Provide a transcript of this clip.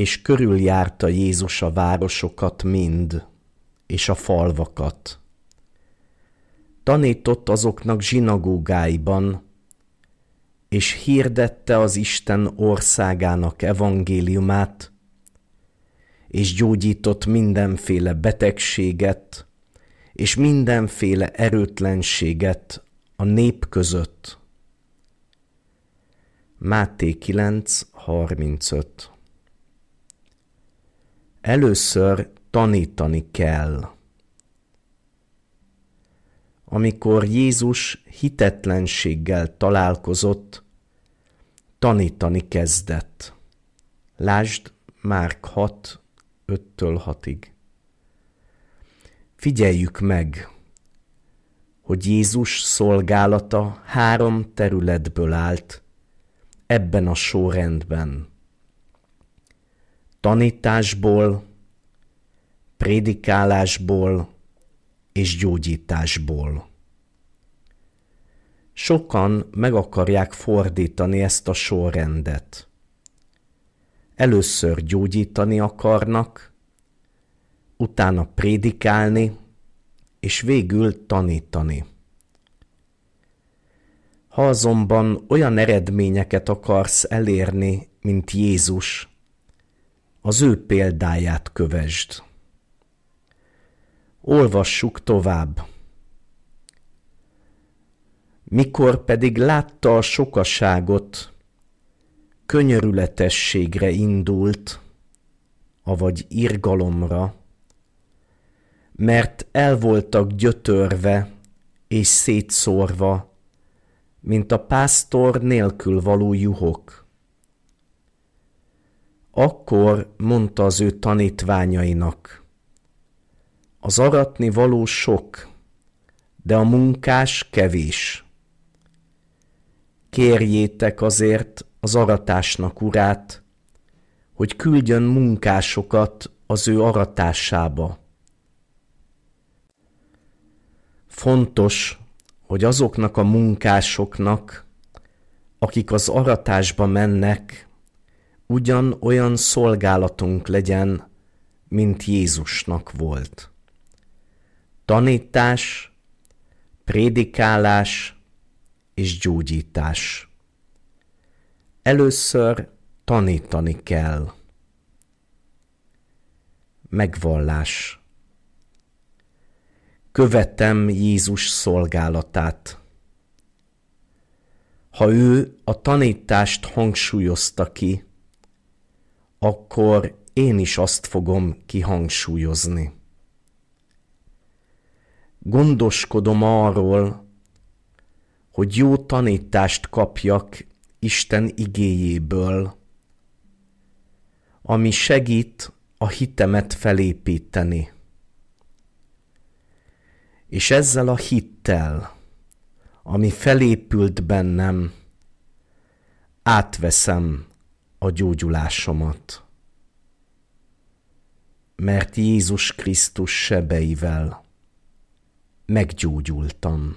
és körüljárta Jézus a városokat mind, és a falvakat. Tanított azoknak zsinagógáiban, és hirdette az Isten országának evangéliumát, és gyógyított mindenféle betegséget, és mindenféle erőtlenséget a nép között. Máté 9.35 Először tanítani kell. Amikor Jézus hitetlenséggel találkozott, tanítani kezdett. Lásd Márk 6, 5-től 6-ig. Figyeljük meg, hogy Jézus szolgálata három területből állt ebben a sorrendben. Tanításból, prédikálásból és gyógyításból. Sokan meg akarják fordítani ezt a sorrendet. Először gyógyítani akarnak, utána prédikálni, és végül tanítani. Ha azonban olyan eredményeket akarsz elérni, mint Jézus, az ő példáját kövesd. Olvassuk tovább. Mikor pedig látta a sokaságot, könyörületességre indult, avagy irgalomra, mert el voltak gyötörve és szétszórva, mint a pásztor nélkül való juhok. Akkor mondta az ő tanítványainak, az aratni való sok, de a munkás kevés. Kérjétek azért az aratásnak urát, hogy küldjön munkásokat az ő aratásába. Fontos, hogy azoknak a munkásoknak, akik az aratásba mennek, ugyan olyan szolgálatunk legyen, mint Jézusnak volt. Tanítás, prédikálás és gyógyítás. Először tanítani kell. Megvallás követem Jézus szolgálatát. Ha ő a tanítást hangsúlyozta ki, akkor én is azt fogom kihangsúlyozni. Gondoskodom arról, hogy jó tanítást kapjak Isten igéjéből, ami segít a hitemet felépíteni és ezzel a hittel, ami felépült bennem, átveszem a gyógyulásomat. Mert Jézus Krisztus sebeivel meggyógyultam.